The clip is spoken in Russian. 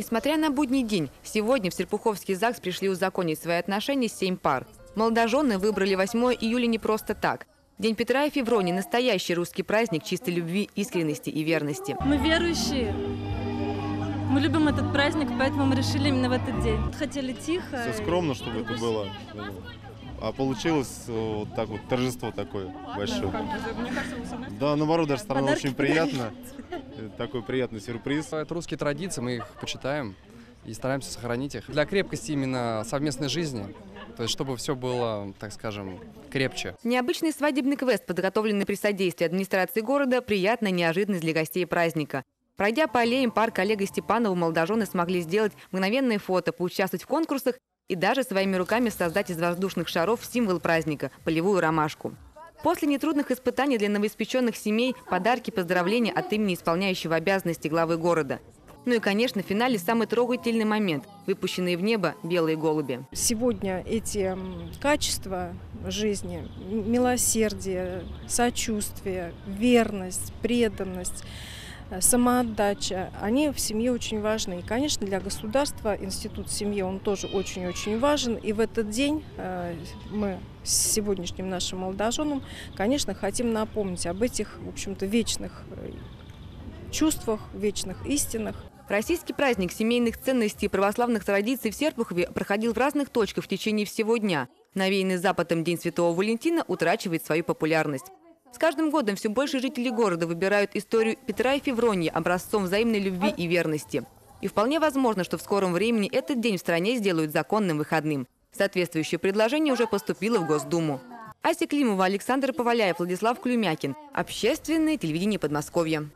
Несмотря на будний день, сегодня в Серпуховский ЗАГС пришли узаконить свои отношения семь пар. Молодожены выбрали 8 июля не просто так. День Петра и Февронии – настоящий русский праздник чистой любви, искренности и верности. Мы верующие. Мы любим этот праздник, поэтому мы решили именно в этот день. Хотели тихо. Все скромно, чтобы это было. А получилось вот так вот, торжество такое большое. Да, наоборот, даже стало Подарки очень приятно. Э, Такой приятный сюрприз. Это русские традиции, мы их почитаем и стараемся сохранить их. Для крепкости именно совместной жизни, то есть чтобы все было, так скажем, крепче. Необычный свадебный квест, подготовленный при содействии администрации города, приятная неожиданность для гостей праздника. Пройдя по аллеям парка Олега Степанова, молодожены смогли сделать мгновенные фото, поучаствовать в конкурсах и даже своими руками создать из воздушных шаров символ праздника – полевую ромашку. После нетрудных испытаний для новоиспеченных семей – подарки, поздравления от имени исполняющего обязанности главы города. Ну и, конечно, в финале самый трогательный момент – выпущенные в небо белые голуби. Сегодня эти качества жизни, милосердие, сочувствие, верность, преданность, самоотдача, они в семье очень важны. И, конечно, для государства институт семьи, он тоже очень-очень важен. И в этот день э, мы с сегодняшним нашим молодоженам, конечно, хотим напомнить об этих, в общем-то, вечных э, чувствах, вечных истинах. Российский праздник семейных ценностей и православных традиций в Серпухове проходил в разных точках в течение всего дня. Навеянный Западом День Святого Валентина утрачивает свою популярность. С каждым годом все больше жителей города выбирают историю Петра и Февронии образцом взаимной любви и верности. И вполне возможно, что в скором времени этот день в стране сделают законным выходным. Соответствующее предложение уже поступило в Госдуму. Ася Климова, Александр Поваляев, Владислав Клюмякин. Общественное телевидение Подмосковья.